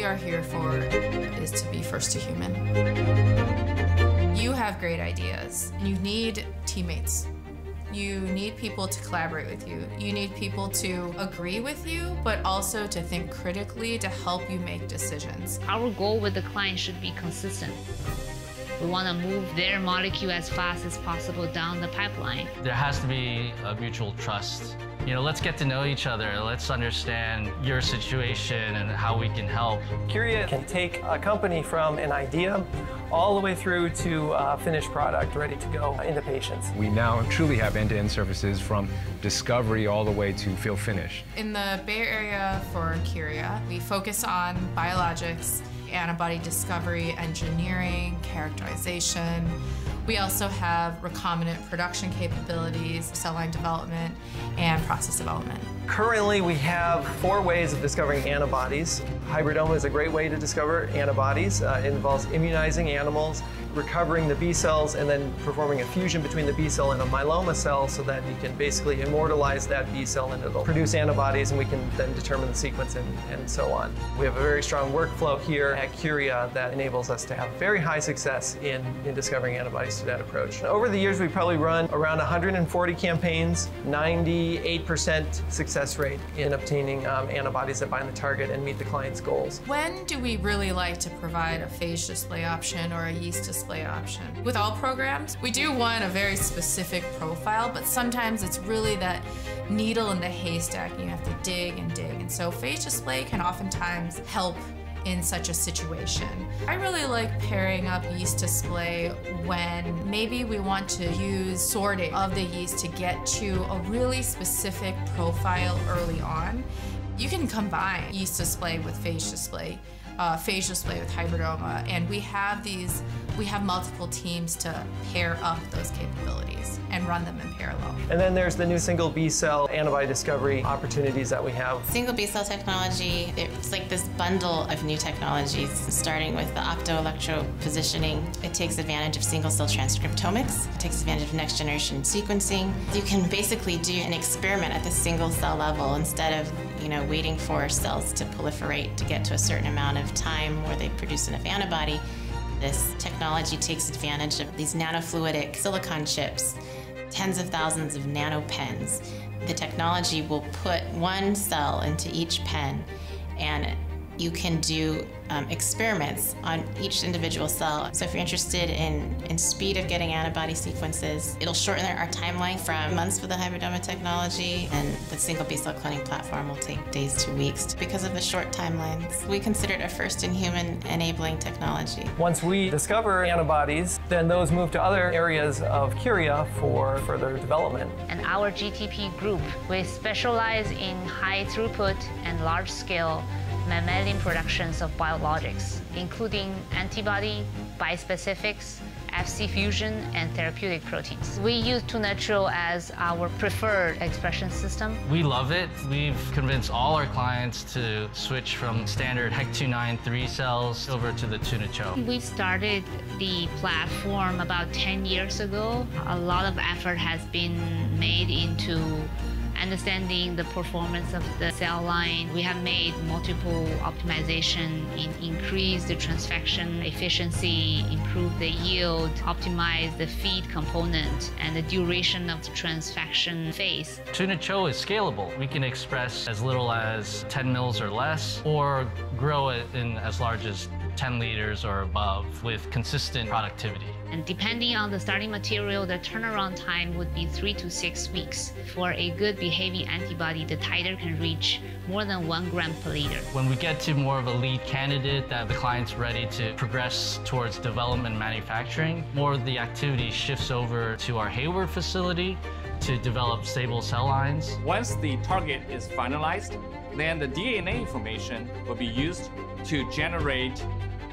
we are here for is to be first to human. You have great ideas, and you need teammates. You need people to collaborate with you. You need people to agree with you, but also to think critically to help you make decisions. Our goal with the client should be consistent. We want to move their molecule as fast as possible down the pipeline. There has to be a mutual trust. You know, let's get to know each other. Let's understand your situation and how we can help. Curia can take a company from an idea all the way through to a finished product ready to go into patients. We now truly have end-to-end services from discovery all the way to fill finish. In the Bay Area for Curia, we focus on biologics, antibody discovery, engineering, characterization. We also have recombinant production capabilities, cell line development, and process development. Currently, we have four ways of discovering antibodies. Hybridoma is a great way to discover antibodies. Uh, it involves immunizing animals, recovering the B cells, and then performing a fusion between the B cell and a myeloma cell so that you can basically immortalize that B cell and it'll produce antibodies and we can then determine the sequence and, and so on. We have a very strong workflow here at Curia that enables us to have very high success in, in discovering antibodies that approach. Over the years, we've probably run around 140 campaigns, 98% success rate in obtaining um, antibodies that bind the target and meet the client's goals. When do we really like to provide a phage display option or a yeast display option? With all programs, we do want a very specific profile, but sometimes it's really that needle in the haystack and you have to dig and dig. And so phage display can oftentimes help in such a situation. I really like pairing up yeast display when maybe we want to use sorting of the yeast to get to a really specific profile early on. You can combine yeast display with phage display, uh, phage display with hybridoma, and we have these, we have multiple teams to pair up those capabilities and run them in parallel. And then there's the new single B cell antibody discovery opportunities that we have. Single B cell technology, it's like this bundle of new technologies, starting with the optoelectro positioning. It takes advantage of single cell transcriptomics, it takes advantage of next generation sequencing. You can basically do an experiment at the single cell level instead of you know, waiting for cells to proliferate to get to a certain amount of time where they produce enough antibody. This technology takes advantage of these nanofluidic silicon chips, tens of thousands of nanopens. The technology will put one cell into each pen and you can do um, experiments on each individual cell. So if you're interested in, in speed of getting antibody sequences, it'll shorten our timeline from months for the hybridoma technology, and the single B-cell cloning platform will take days to weeks because of the short timelines. We consider it a first-in-human enabling technology. Once we discover antibodies, then those move to other areas of Curia for further development. And our GTP group, we specialize in high throughput and large scale mammalian productions of biologics, including antibody, bispecifics, Fc fusion, and therapeutic proteins. We use TunaCHO as our preferred expression system. We love it. We've convinced all our clients to switch from standard HEK293 cells over to the TunaCHO. We started the platform about 10 years ago. A lot of effort has been made into understanding the performance of the cell line. We have made multiple optimization in increase the transfection efficiency, improve the yield, optimize the feed component, and the duration of the transfection phase. TunaCHO is scalable. We can express as little as 10 mils or less, or grow it in as large as 10 liters or above with consistent productivity. And depending on the starting material, the turnaround time would be three to six weeks. For a good behaving antibody, the titer can reach more than one gram per liter. When we get to more of a lead candidate that the client's ready to progress towards development manufacturing, more of the activity shifts over to our Hayward facility to develop stable cell lines. Once the target is finalized, then the DNA information will be used to generate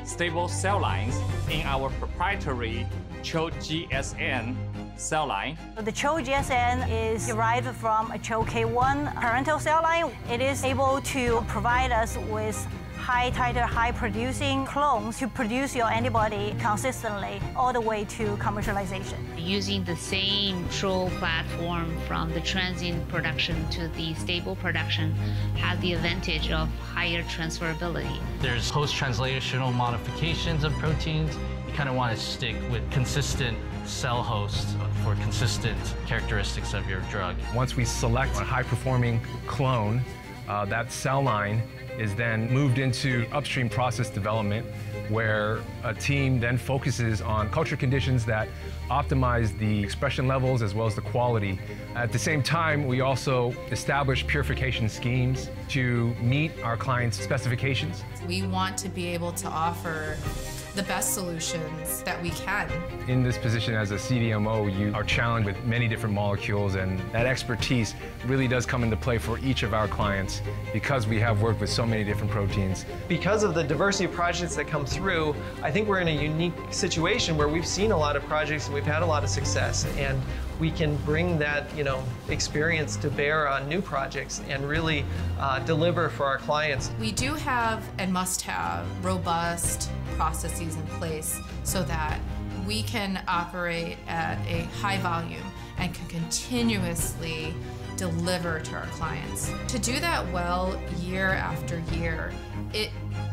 stable cell lines in our proprietary CHO GSN cell line. The CHO GSN is derived from a CHO K1 parental cell line. It is able to provide us with high titer, high producing clones to produce your antibody consistently all the way to commercialization. Using the same control platform from the transient production to the stable production has the advantage of higher transferability. There's post-translational modifications of proteins. You kind of want to stick with consistent cell hosts for consistent characteristics of your drug. Once we select a high-performing clone, uh, that cell line is then moved into upstream process development where a team then focuses on culture conditions that optimize the expression levels as well as the quality. At the same time, we also establish purification schemes to meet our clients' specifications. We want to be able to offer the best solutions that we can. In this position as a CDMO, you are challenged with many different molecules, and that expertise really does come into play for each of our clients because we have worked with so many different proteins. Because of the diversity of projects that come through, I think we're in a unique situation where we've seen a lot of projects and we've had a lot of success, and we can bring that you know experience to bear on new projects and really uh, deliver for our clients. We do have and must have robust processes in place so that we can operate at a high volume and can continuously deliver to our clients. To do that well year after year, it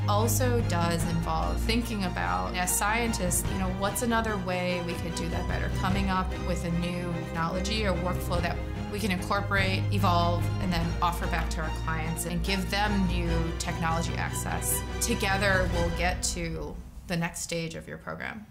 also does involve thinking about, as scientists, you know, what's another way we could do that better? Coming up with a new technology or workflow that we can incorporate, evolve, and then offer back to our clients and give them new technology access. Together, we'll get to the next stage of your program.